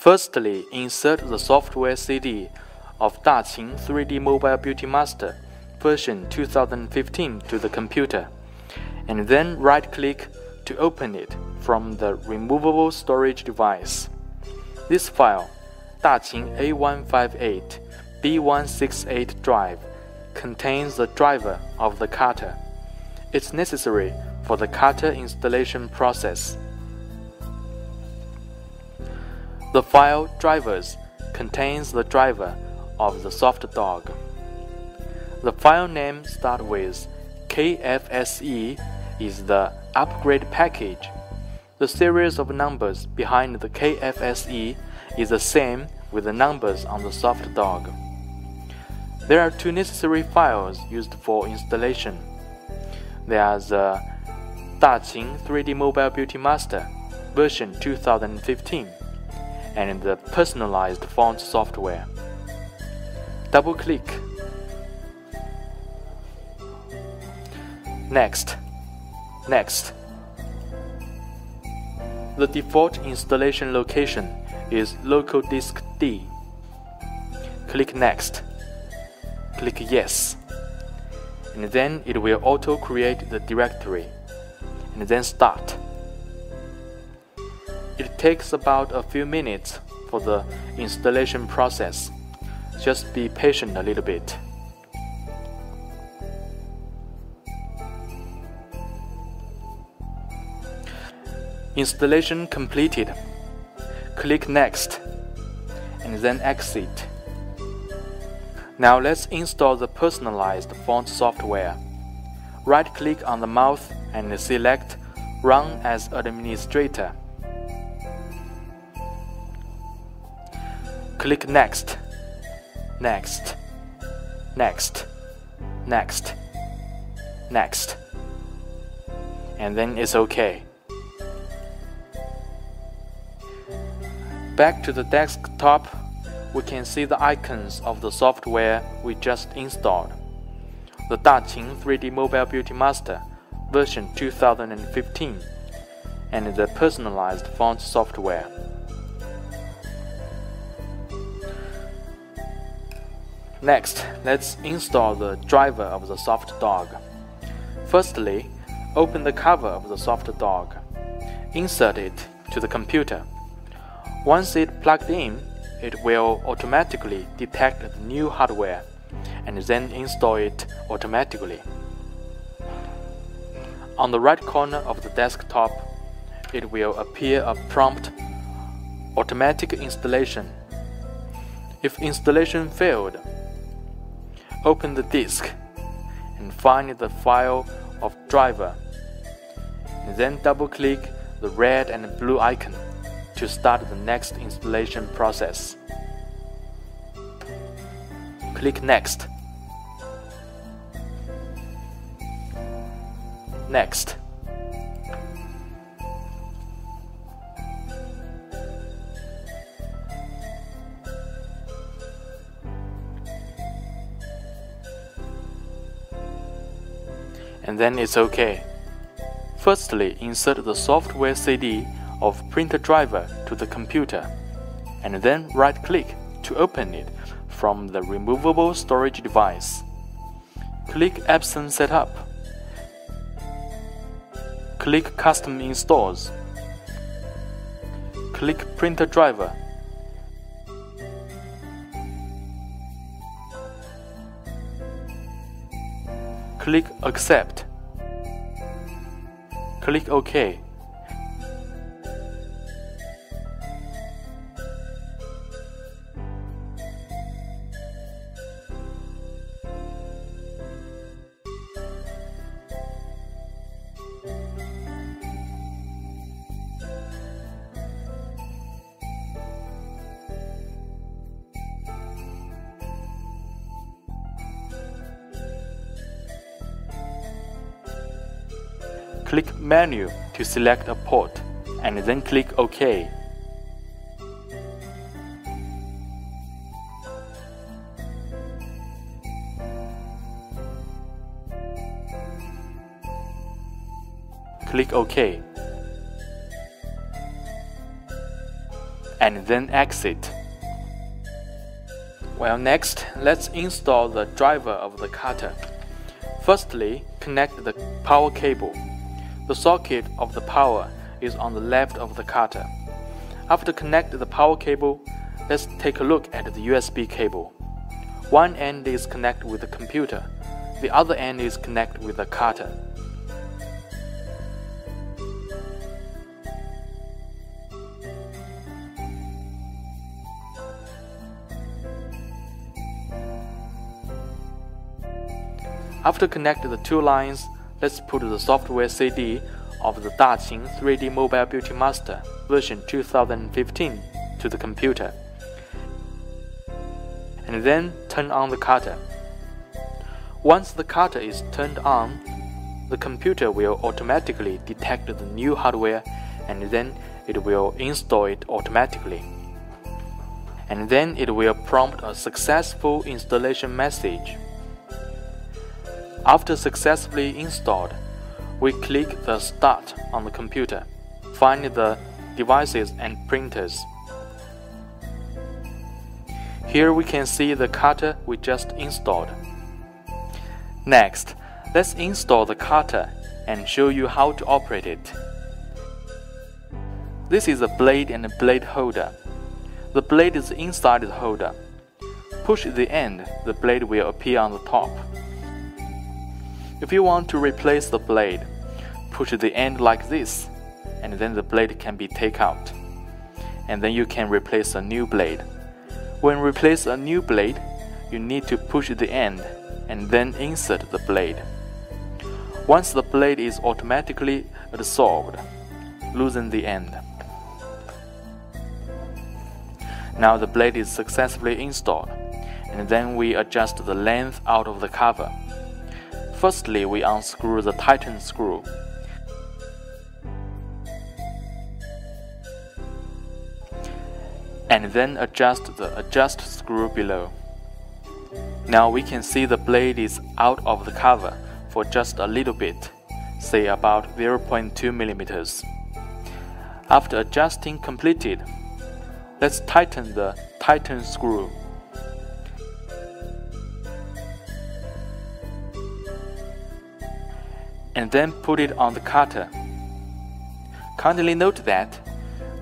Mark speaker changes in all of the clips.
Speaker 1: Firstly, insert the software CD of Daqin 3D Mobile Beauty Master version 2015 to the computer, and then right-click to open it from the removable storage device. This file, Daqin A158 B168 drive, contains the driver of the cutter. It's necessary for the cutter installation process. The file drivers contains the driver of the soft dog. The file name start with KFSE is the upgrade package. The series of numbers behind the KFSE is the same with the numbers on the soft dog. There are two necessary files used for installation. There's the Daqin 3D Mobile Beauty Master version 2015 and the personalized font software. Double click. Next. Next. The default installation location is local disk D. Click Next. Click Yes. And then it will auto create the directory. And then Start. It takes about a few minutes for the installation process. Just be patient a little bit. Installation completed. Click Next and then Exit. Now let's install the personalized font software. Right click on the mouse and select Run as Administrator. Click Next, Next, Next, Next, Next, and then it's OK. Back to the desktop, we can see the icons of the software we just installed. The Daqin 3D Mobile Beauty Master version 2015 and the personalized font software. Next, let's install the driver of the soft dog. Firstly, open the cover of the soft dog. Insert it to the computer. Once it plugged in, it will automatically detect the new hardware and then install it automatically. On the right corner of the desktop, it will appear a prompt Automatic installation. If installation failed, Open the disk and find the file of driver. And then double click the red and blue icon to start the next installation process. Click Next. Next. and then it's OK. Firstly, insert the software CD of printer driver to the computer, and then right-click to open it from the removable storage device. Click Epson Setup. Click Custom Installs. Click Printer Driver Click Accept. Click OK. click Menu to select a port and then click OK. Click OK. And then exit. Well, next, let's install the driver of the cutter. Firstly, connect the power cable. The socket of the power is on the left of the cutter. After connect the power cable, let's take a look at the USB cable. One end is connected with the computer, the other end is connected with the cutter. After connecting the two lines, let's put the software CD of the Daqin 3D Mobile Beauty Master version 2015 to the computer. And then turn on the cutter. Once the cutter is turned on, the computer will automatically detect the new hardware and then it will install it automatically. And then it will prompt a successful installation message. After successfully installed, we click the Start on the computer, find the devices and printers. Here we can see the cutter we just installed. Next, let's install the cutter and show you how to operate it. This is a blade and a blade holder. The blade is inside the holder. Push the end, the blade will appear on the top. If you want to replace the blade, push the end like this, and then the blade can be taken out. And then you can replace a new blade. When replace a new blade, you need to push the end and then insert the blade. Once the blade is automatically adsorbed, loosen the end. Now the blade is successfully installed, and then we adjust the length out of the cover. Firstly, we unscrew the Titan screw. And then adjust the adjust screw below. Now we can see the blade is out of the cover for just a little bit, say about 0.2 millimeters. After adjusting completed, let's tighten the Titan screw. And then put it on the cutter. Kindly note that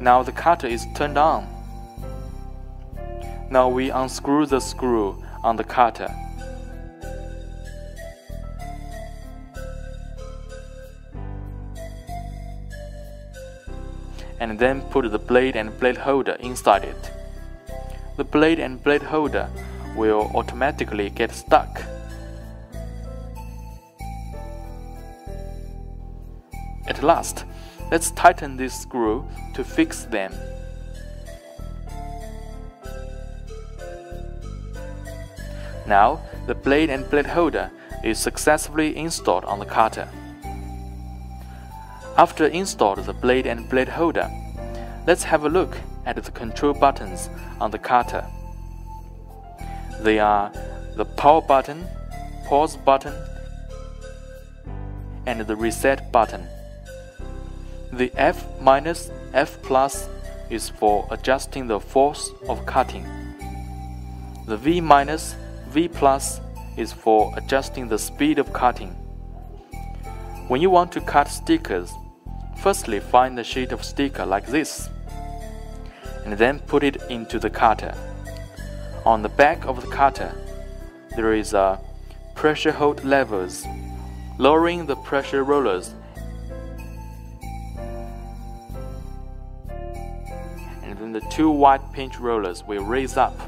Speaker 1: now the cutter is turned on. Now we unscrew the screw on the cutter. And then put the blade and blade holder inside it. The blade and blade holder will automatically get stuck At last, let's tighten this screw to fix them. Now, the blade and blade holder is successfully installed on the cutter. After installed the blade and blade holder, let's have a look at the control buttons on the cutter. They are the power button, pause button, and the reset button. The F minus F plus is for adjusting the force of cutting. The V minus V plus is for adjusting the speed of cutting. When you want to cut stickers, firstly find a sheet of sticker like this, and then put it into the cutter. On the back of the cutter, there is a pressure hold levers. Lowering the pressure rollers two white pinch rollers will raise up.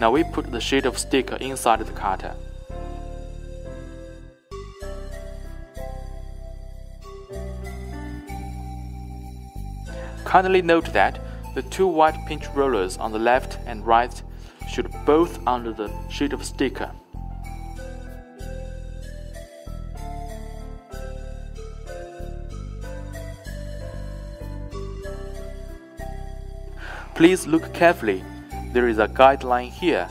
Speaker 1: Now we put the sheet of sticker inside the cutter. Kindly note that the two white pinch rollers on the left and right should both under the sheet of sticker. Please look carefully. There is a guideline here.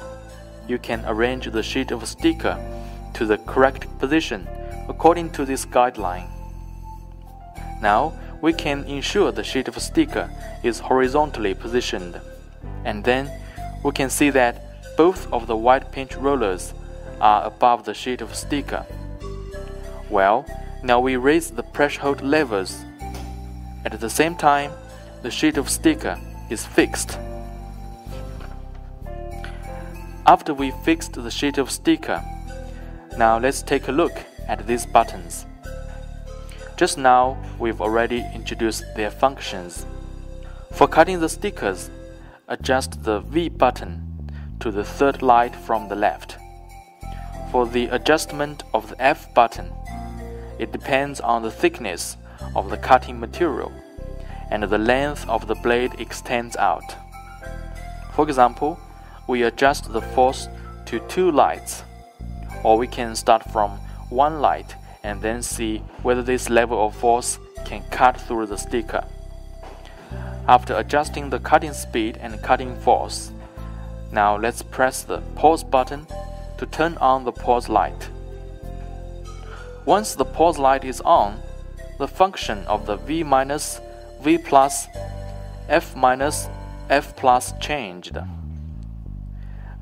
Speaker 1: You can arrange the sheet of sticker to the correct position according to this guideline. Now, we can ensure the sheet of sticker is horizontally positioned. And then, we can see that both of the white pinch rollers are above the sheet of sticker. Well, now we raise the pressure hold levers. At the same time, the sheet of sticker is fixed. After we fixed the sheet of sticker, now let's take a look at these buttons. Just now, we've already introduced their functions. For cutting the stickers, adjust the V button to the third light from the left. For the adjustment of the F button, it depends on the thickness of the cutting material and the length of the blade extends out. For example, we adjust the force to two lights, or we can start from one light and then see whether this level of force can cut through the sticker. After adjusting the cutting speed and cutting force, now let's press the pause button to turn on the pause light. Once the pause light is on, the function of the V minus, V plus, F minus, F plus changed.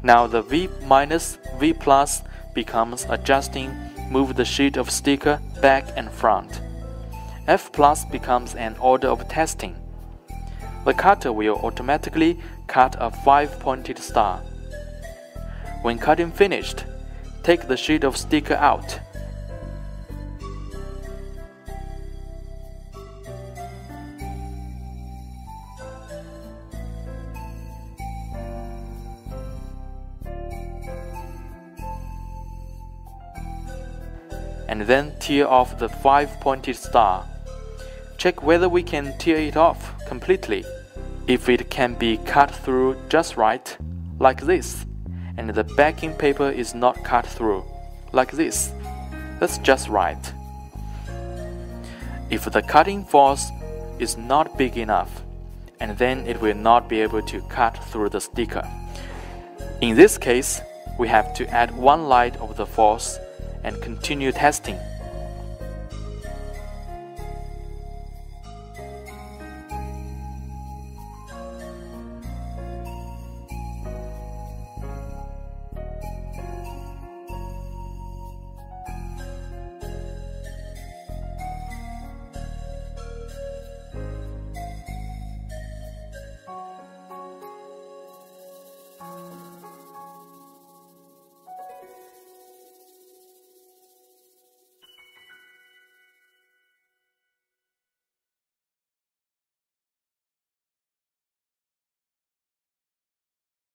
Speaker 1: Now the V minus, V plus becomes adjusting move the sheet of sticker back and front. F plus becomes an order of testing. The cutter will automatically cut a five-pointed star. When cutting finished, take the sheet of sticker out and then tear off the five-pointed star. Check whether we can tear it off completely. If it can be cut through just right, like this, and the backing paper is not cut through, like this, that's just right. If the cutting force is not big enough, and then it will not be able to cut through the sticker. In this case, we have to add one light of the force and continue testing